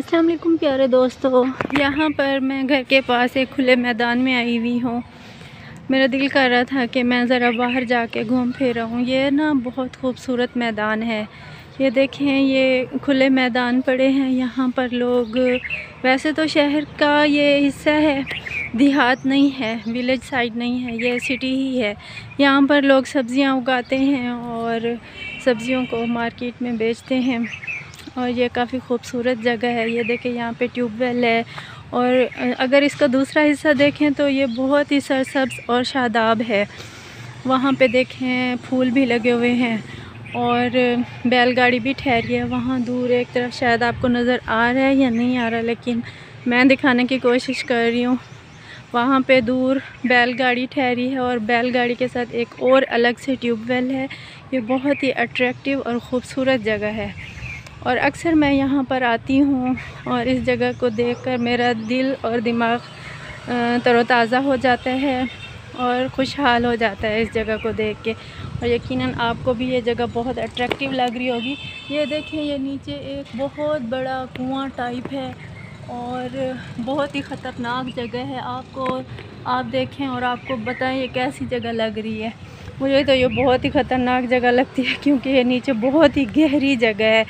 अस्सलाम वालेकुम प्यारे दोस्तों। यहाँ पर मैं घर के पास एक खुले मैदान में आई हुई हूँ। मेरा दिल कर रहा था कि मैं ज़रा बाहर जाके घूम फिर हूँ। ये ना बहुत खूबसूरत मैदान है। ये देखें, ये खुले मैदान पड़े हैं। यहाँ पर लोग, वैसे तो शहर का ये हिस्सा है, देहात नहीं है, विलेज साइड नहीं है, ये सिटी ही है। यहाँ पर लोग सब्ज़ियाँ उगाते हैं और सब्ज़ियों को मार्केट में बेचते हैं। और ये काफ़ी खूबसूरत जगह है। ये देखें यहाँ पे ट्यूबवेल है और अगर इसका दूसरा हिस्सा देखें तो ये बहुत ही सरसब्ज और शादाब है। वहाँ पे देखें, फूल भी लगे हुए हैं और बैलगाड़ी भी ठहरी है। वहाँ दूर एक तरफ़ शायद आपको नज़र आ रहा है या नहीं आ रहा, लेकिन मैं दिखाने की कोशिश कर रही हूँ। वहाँ पे दूर बैलगाड़ी ठहरी है और बैलगाड़ी के साथ एक और अलग से ट्यूबवेल है। ये बहुत ही अट्रैक्टिव और ख़ूबसूरत जगह है। और अक्सर मैं यहाँ पर आती हूँ और इस जगह को देखकर मेरा दिल और दिमाग तरोताज़ा हो जाता है और खुशहाल हो जाता है इस जगह को देख के। और यकीनन आपको भी ये जगह बहुत अट्रैक्टिव लग रही होगी। ये देखें ये नीचे एक बहुत बड़ा कुआँ टाइप है और बहुत ही ख़तरनाक जगह है। आपको, आप देखें और आपको बताएँ ये कैसी जगह लग रही है। मुझे तो ये बहुत ही ख़तरनाक जगह लगती है क्योंकि ये नीचे बहुत ही गहरी जगह है।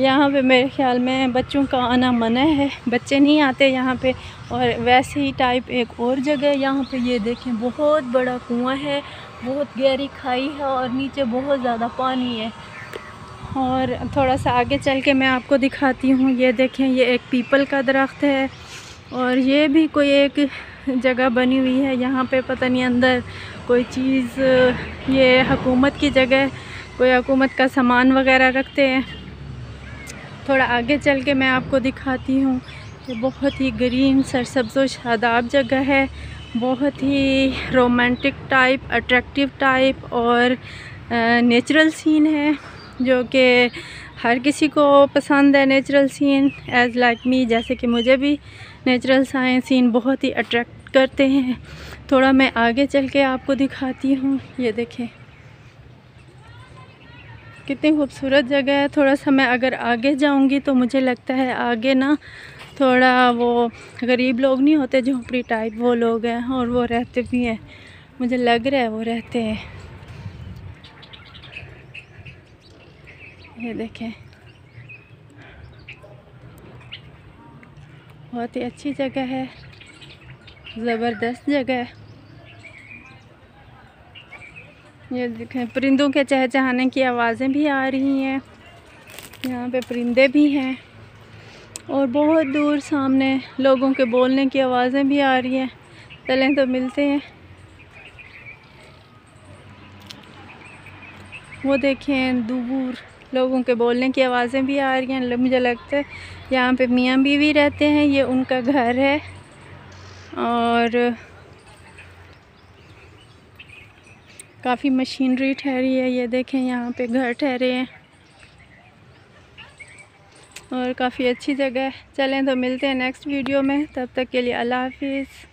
यहाँ पे मेरे ख्याल में बच्चों का आना मना है। बच्चे नहीं आते यहाँ पे। और वैसे ही टाइप एक और जगह यहाँ पे ये देखें, बहुत बड़ा कुआँ है, बहुत गहरी खाई है और नीचे बहुत ज़्यादा पानी है। और थोड़ा सा आगे चल के मैं आपको दिखाती हूँ। ये देखें, ये एक पीपल का दरख्त है और ये भी कोई एक जगह बनी हुई है। यहाँ पे पता नहीं अंदर कोई चीज़, ये हकूमत की जगह, कोई हकूमत का सामान वगैरह रखते हैं। थोड़ा आगे चल के मैं आपको दिखाती हूँ कि बहुत ही ग्रीन सरसब्ज़ो शादाब जगह है। बहुत ही रोमांटिक टाइप, अट्रैक्टिव टाइप और नेचुरल सीन है, जो कि हर किसी को पसंद है natural scene. As like me जैसे कि मुझे भी नेचुरल साइंस सीन बहुत ही अट्रैक्ट करते हैं। थोड़ा मैं आगे चल के आपको दिखाती हूँ। ये देखें। कितनी खूबसूरत जगह है। थोड़ा सा मैं अगर आगे जाऊँगी तो मुझे लगता है आगे ना थोड़ा वो गरीब लोग नहीं होते, झोंपड़ी टाइप वो लोग हैं और वो रहते भी हैं। मुझे लग रहा है वो रहते हैं। ये देखें। बहुत ही अच्छी जगह है। ज़बरदस्त जगह है। ये देखें, परिंदों के चहचहाने की आवाज़ें भी आ रही हैं। यहाँ पे परिंदे भी हैं और बहुत दूर सामने लोगों के बोलने की आवाज़ें भी आ रही हैं। चलें तो मिलते हैं। वो देखें, दूर लोगों के बोलने की आवाज़ें भी आ रही हैं। मुझे लगता है यहाँ पे मियाँ बीवी रहते हैं, ये उनका घर है और काफ़ी मशीनरी ठहरी है, ये देखें यहाँ पे घर ठहरे हैं। और काफ़ी अच्छी जगह है। चलें तो मिलते हैं नेक्स्ट वीडियो में। तब तक के लिए अल्लाह हाफिज़।